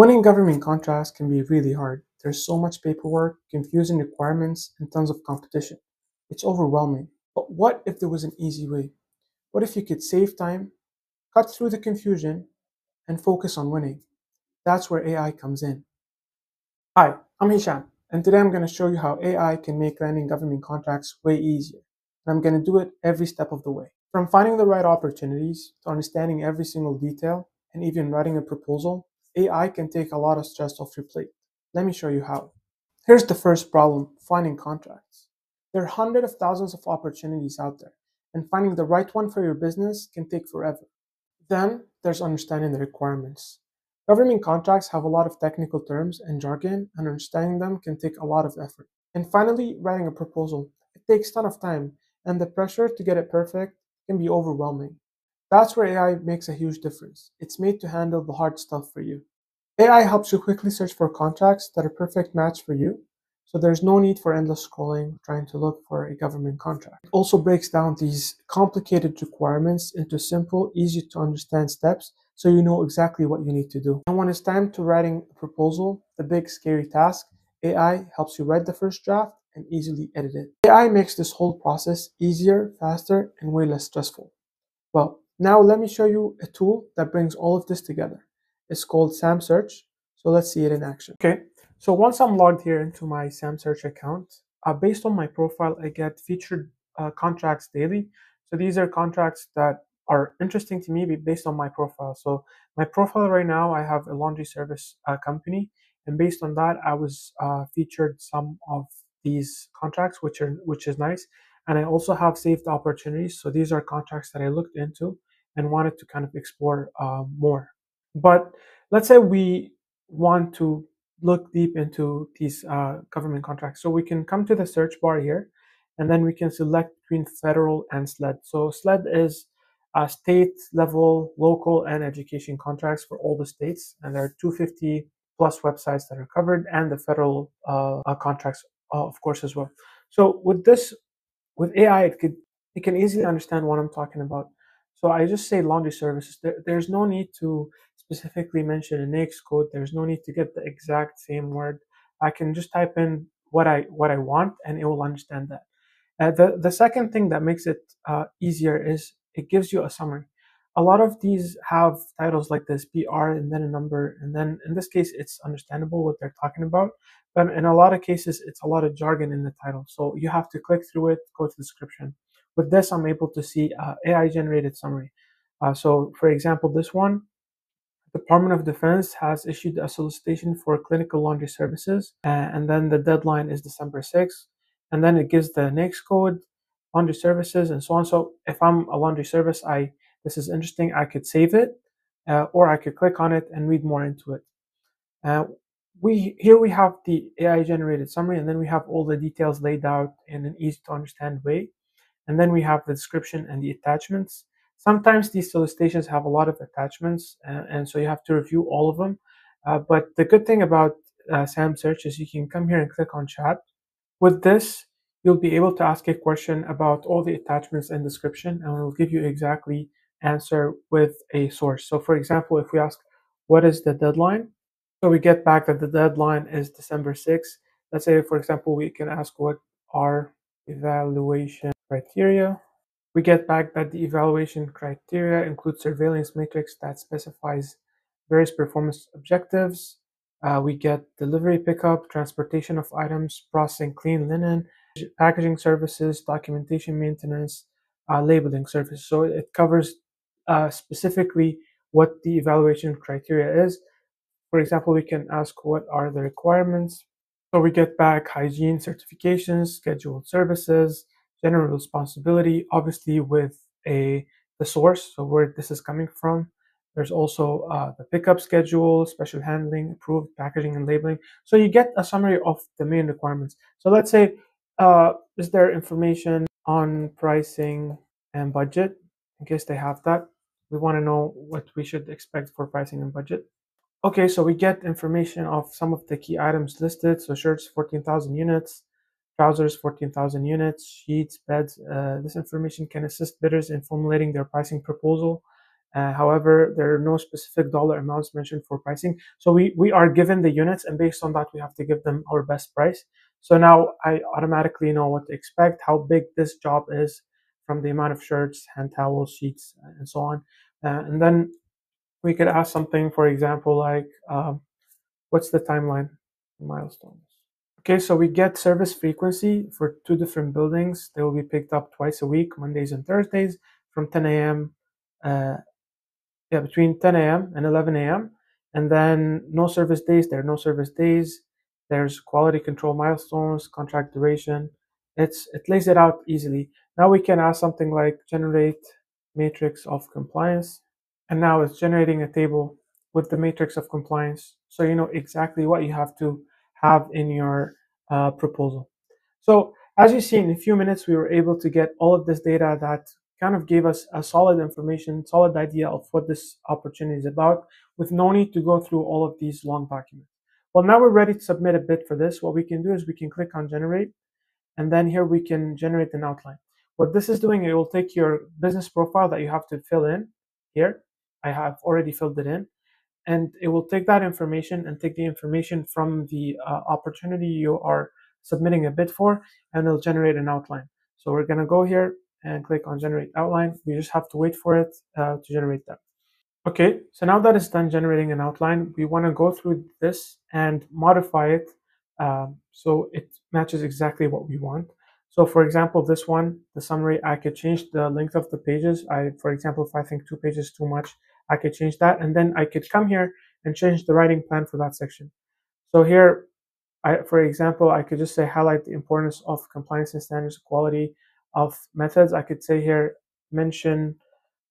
Winning government contracts can be really hard. There's so much paperwork, confusing requirements, and tons of competition. It's overwhelming. But what if there was an easy way? What if you could save time, cut through the confusion, and focus on winning? That's where AI comes in. Hi, I'm Hisham, and today I'm going to show you how AI can make landing government contracts way easier. And I'm going to do it every step of the way. From finding the right opportunities to understanding every single detail and even writing a proposal, AI can take a lot of stress off your plate. Let me show you how. Here's the first problem, finding contracts. There are hundreds of thousands of opportunities out there, and finding the right one for your business can take forever. Then there's understanding the requirements. Government contracts have a lot of technical terms and jargon, and understanding them can take a lot of effort. And finally, writing a proposal. It takes a ton of time, and the pressure to get it perfect can be overwhelming. That's where AI makes a huge difference. It's made to handle the hard stuff for you. AI helps you quickly search for contracts that are perfect match for you, so there's no need for endless scrolling trying to look for a government contract. It also breaks down these complicated requirements into simple, easy to understand steps so you know exactly what you need to do. And when it's time to writing a proposal, the big scary task, AI helps you write the first draft and easily edit it. AI makes this whole process easier, faster, and way less stressful. Well, now let me show you a tool that brings all of this together. It's called SAM Search. So let's see it in action. Okay, so once I'm logged here into my SAM Search account, uh, based on my profile, I get featured uh, contracts daily. So these are contracts that are interesting to me based on my profile. So my profile right now, I have a laundry service uh, company, and based on that, I was uh, featured some of these contracts, which are which is nice. And I also have saved opportunities. So these are contracts that I looked into and wanted to kind of explore uh, more. But let's say we want to look deep into these uh, government contracts. So we can come to the search bar here, and then we can select between federal and SLED. So SLED is a state level, local, and education contracts for all the states, and there are 250 plus websites that are covered, and the federal uh, uh, contracts, uh, of course, as well. So with this, with AI, it could it can easily understand what I'm talking about. So I just say laundry services. There, there's no need to specifically mention a NAICS code. There's no need to get the exact same word. I can just type in what I what I want, and it will understand that. Uh, the the second thing that makes it uh, easier is it gives you a summary. A lot of these have titles like this, BR, and then a number, and then in this case, it's understandable what they're talking about. But in a lot of cases, it's a lot of jargon in the title, so you have to click through it, go to the description. With this, I'm able to see uh, AI generated summary. Uh, so for example, this one, Department of Defense has issued a solicitation for clinical laundry services, and then the deadline is December 6th. And then it gives the NAICS code, laundry services, and so on. So if I'm a laundry service, I this is interesting. I could save it, uh, or I could click on it and read more into it. Uh, we here we have the AI generated summary, and then we have all the details laid out in an easy to understand way. And then we have the description and the attachments. Sometimes these solicitations have a lot of attachments, and, and so you have to review all of them. Uh, but the good thing about uh, SamSearch is you can come here and click on chat. With this, you'll be able to ask a question about all the attachments and description, and it will give you exactly answer with a source. So for example, if we ask, what is the deadline? So we get back that the deadline is December 6th. Let's say, for example, we can ask what are evaluation criteria. We get back that the evaluation criteria include surveillance matrix that specifies various performance objectives. Uh, we get delivery pickup, transportation of items, processing clean linen, packaging services, documentation maintenance, uh, labeling services. So it covers uh, specifically what the evaluation criteria is. For example, we can ask what are the requirements. So we get back hygiene certifications, scheduled services, general responsibility, obviously with a the source, so where this is coming from. There's also uh, the pickup schedule, special handling, approved packaging and labeling. So you get a summary of the main requirements. So let's say, uh, is there information on pricing and budget? In case they have that, we want to know what we should expect for pricing and budget. Okay, so we get information of some of the key items listed. So shirts, 14,000 units, trousers 14,000 units, sheets, beds. Uh, this information can assist bidders in formulating their pricing proposal. Uh, however, there are no specific dollar amounts mentioned for pricing. So we, we are given the units and based on that, we have to give them our best price. So now I automatically know what to expect, how big this job is from the amount of shirts, hand towels, sheets, and so on. Uh, and then we could ask something, for example, like, um, what's the timeline milestones? Okay, so we get service frequency for two different buildings. They will be picked up twice a week, Mondays and Thursdays, from 10 a.m. Uh, yeah, between 10 a.m. and 11 a.m. And then no service days. There are no service days. There's quality control milestones, contract duration. It's it lays it out easily. Now we can ask something like generate matrix of compliance. And now it's generating a table with the matrix of compliance. So you know exactly what you have to have in your uh, proposal. So as you see in a few minutes, we were able to get all of this data that kind of gave us a solid information, solid idea of what this opportunity is about with no need to go through all of these long documents. Well, now we're ready to submit a bid for this. What we can do is we can click on generate and then here we can generate an outline. What this is doing, it will take your business profile that you have to fill in here. I have already filled it in and it will take that information and take the information from the uh, opportunity you are submitting a bid for and it'll generate an outline. So we're going to go here and click on generate outline. We just have to wait for it uh, to generate that. Okay, so now that it's done generating an outline, we want to go through this and modify it um, so it matches exactly what we want. So for example, this one, the summary, I could change the length of the pages. I, for example, if I think two pages too much, I could change that. And then I could come here and change the writing plan for that section. So here, I, for example, I could just say highlight the importance of compliance and standards quality of methods. I could say here, mention,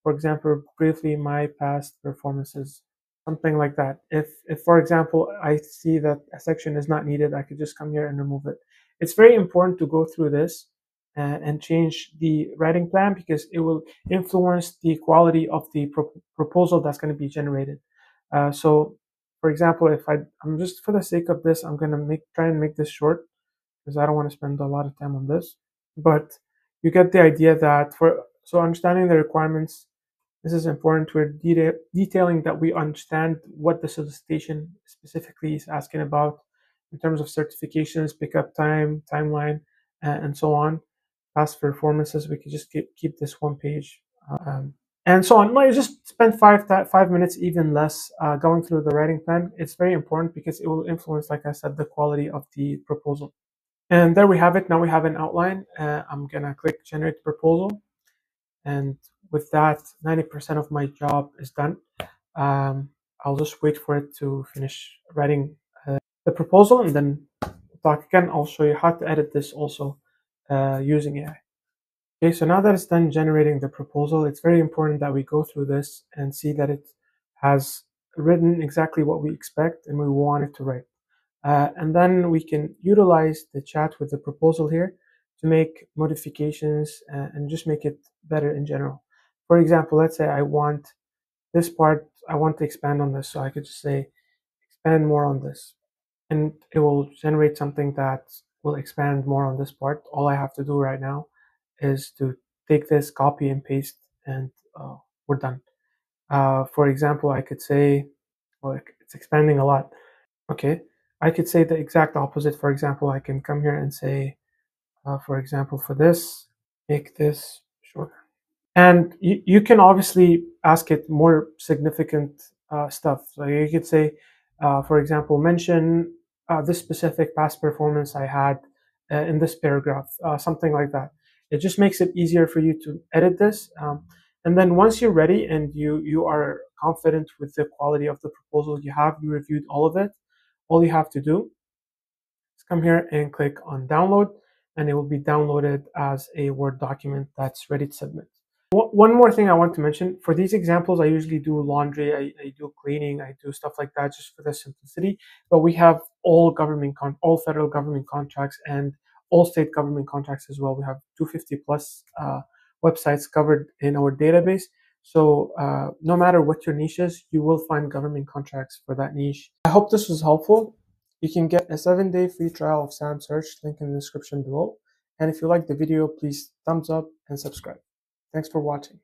for example, briefly my past performances, something like that. If, if for example, I see that a section is not needed, I could just come here and remove it. It's very important to go through this uh, and change the writing plan because it will influence the quality of the pro proposal that's going to be generated. Uh, so, for example, if I, I'm just for the sake of this, I'm going to make try and make this short because I don't want to spend a lot of time on this. But you get the idea that for so understanding the requirements, this is important. We're detail, detailing that we understand what the solicitation specifically is asking about in terms of certifications, pickup time, timeline, uh, and so on past performances. We could just keep, keep this one page. Um, and so on. Like just spend five five minutes, even less, uh, going through the writing plan. It's very important because it will influence, like I said, the quality of the proposal. And there we have it. Now we have an outline. Uh, I'm gonna click generate proposal, and with that, 90% of my job is done. Um, I'll just wait for it to finish writing uh, the proposal, and then talk again. I'll show you how to edit this also uh, using AI. Okay, so now that it's done generating the proposal, it's very important that we go through this and see that it has written exactly what we expect and we want it to write. Uh, and then we can utilize the chat with the proposal here to make modifications and, uh, and just make it better in general. For example, let's say I want this part, I want to expand on this. So I could just say, expand more on this. And it will generate something that will expand more on this part. All I have to do right now is to take this, copy and paste, and uh, we're done. Uh, for example, I could say, well, it's expanding a lot. Okay, I could say the exact opposite. For example, I can come here and say, uh, for example, for this, make this shorter. And you, you can obviously ask it more significant uh, stuff. So you could say, uh, for example, mention uh, this specific past performance I had uh, in this paragraph, uh, something like that. It just makes it easier for you to edit this. Um, and then once you're ready and you, you are confident with the quality of the proposal you have, you reviewed all of it, all you have to do is come here and click on download and it will be downloaded as a Word document that's ready to submit. One more thing I want to mention for these examples, I usually do laundry, I, I, do cleaning, I do stuff like that just for the simplicity. But we have all government, con- all federal government contracts and all state government contracts as well. We have 250 plus uh, websites covered in our database. So uh, no matter what your niche is, you will find government contracts for that niche. I hope this was helpful. You can get a seven day free trial of SAM Search, link in the description below. And if you like the video, please thumbs up and subscribe. Thanks for watching.